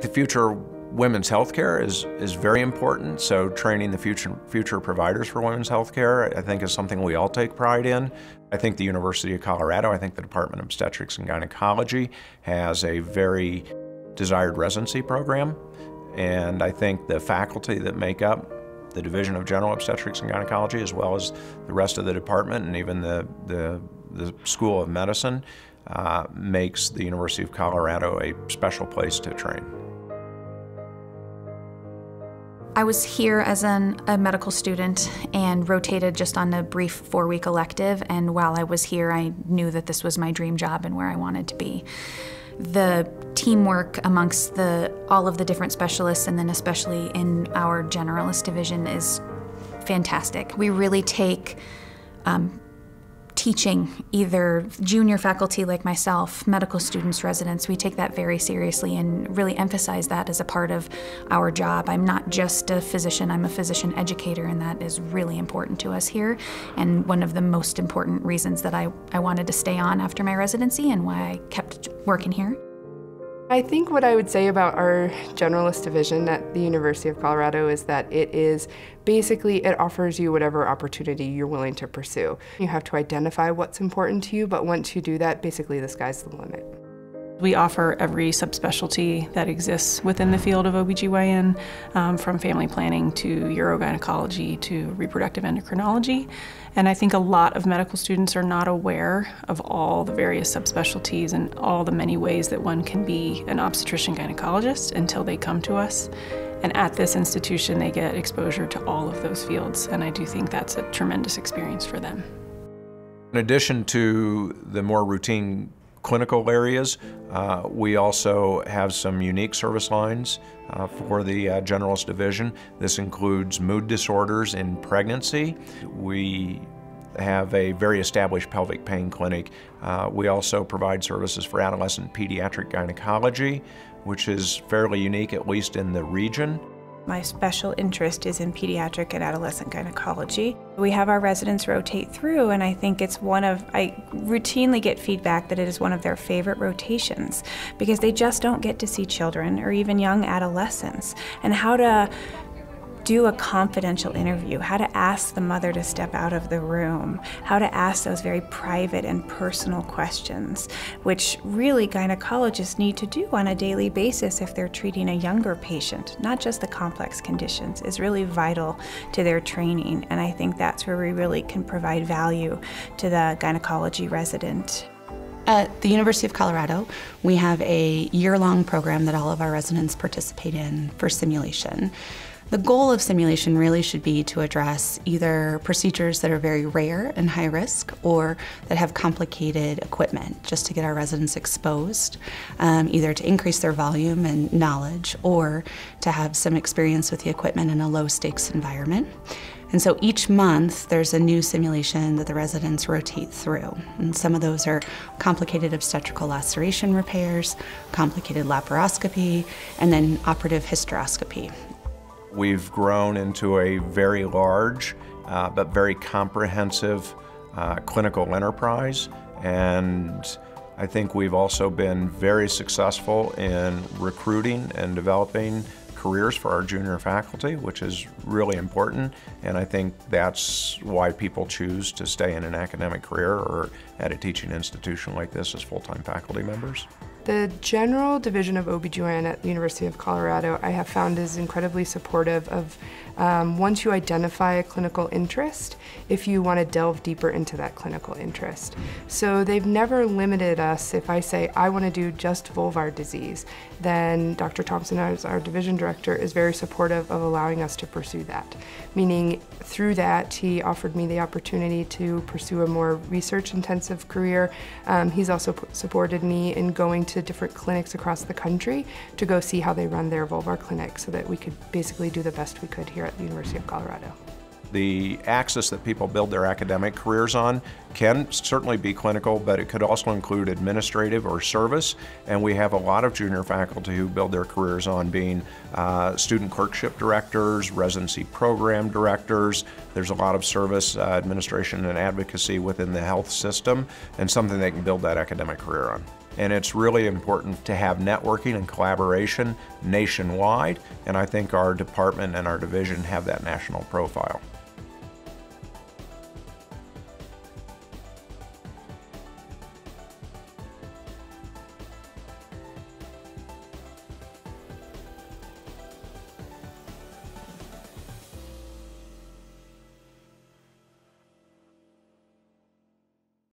The future of women's healthcare is, is very important, so training the future, future providers for women's healthcare I think is something we all take pride in. I think the University of Colorado, I think the Department of Obstetrics and Gynecology has a very desired residency program, and I think the faculty that make up the Division of General Obstetrics and Gynecology, as well as the rest of the department and even the, the, the School of Medicine, uh, makes the University of Colorado a special place to train. I was here as an, a medical student and rotated just on a brief four week elective. And while I was here, I knew that this was my dream job and where I wanted to be. The teamwork amongst the, all of the different specialists, and then especially in our generalist division, is fantastic. We really take um, teaching either junior faculty like myself, medical students, residents, we take that very seriously and really emphasize that as a part of our job. I'm not just a physician, I'm a physician educator, and that is really important to us here. And one of the most important reasons that I, I wanted to stay on after my residency and why I kept working here. I think what I would say about our generalist division at the University of Colorado is that it is basically it offers you whatever opportunity you're willing to pursue. You have to identify what's important to you, but once you do that, basically the sky's the limit. We offer every subspecialty that exists within the field of OBGYN, um, from family planning to urogynecology to reproductive endocrinology. And I think a lot of medical students are not aware of all the various subspecialties and all the many ways that one can be an obstetrician gynecologist until they come to us. And at this institution, they get exposure to all of those fields, and I do think that's a tremendous experience for them. In addition to the more routine clinical areas. Uh, we also have some unique service lines uh, for the uh, generalist division. This includes mood disorders in pregnancy. We have a very established pelvic pain clinic. Uh, we also provide services for adolescent pediatric gynecology, which is fairly unique, at least in the region. My special interest is in pediatric and adolescent gynecology. We have our residents rotate through, and I think it's one of, I routinely get feedback that it is one of their favorite rotations because they just don't get to see children or even young adolescents. And how to do a confidential interview, how to ask the mother to step out of the room, how to ask those very private and personal questions, which really gynecologists need to do on a daily basis if they're treating a younger patient, not just the complex conditions, is really vital to their training. And I think that's where we really can provide value to the gynecology resident. At the University of Colorado, we have a year long program that all of our residents participate in for simulation. The goal of simulation really should be to address either procedures that are very rare and high risk or that have complicated equipment, just to get our residents exposed, um, either to increase their volume and knowledge or to have some experience with the equipment in a low stakes environment. And so each month there's a new simulation that the residents rotate through. And some of those are complicated obstetrical laceration repairs, complicated laparoscopy, and then operative hysteroscopy. We've grown into a very large uh, but very comprehensive uh, clinical enterprise and I think we've also been very successful in recruiting and developing careers for our junior faculty, which is really important. And I think that's why people choose to stay in an academic career or at a teaching institution like this as full-time faculty members. The general division of OBGYN at the University of Colorado I have found is incredibly supportive of um, once you identify a clinical interest, if you want to delve deeper into that clinical interest. So they've never limited us. If I say I want to do just vulvar disease, then Dr. Thompson, as our division director, is very supportive of allowing us to pursue that. Meaning through that, he offered me the opportunity to pursue a more research intensive career. Um, he's also supported me in going to different clinics across the country to go see how they run their vulvar clinic so that we could basically do the best we could here here at the University of Colorado. The axis that people build their academic careers on can certainly be clinical, but it could also include administrative or service. And we have a lot of junior faculty who build their careers on being uh, student clerkship directors, residency program directors. There's a lot of service, uh, administration, and advocacy within the health system, and something they can build that academic career on. And it's really important to have networking and collaboration nationwide, and I think our department and our division have that national profile.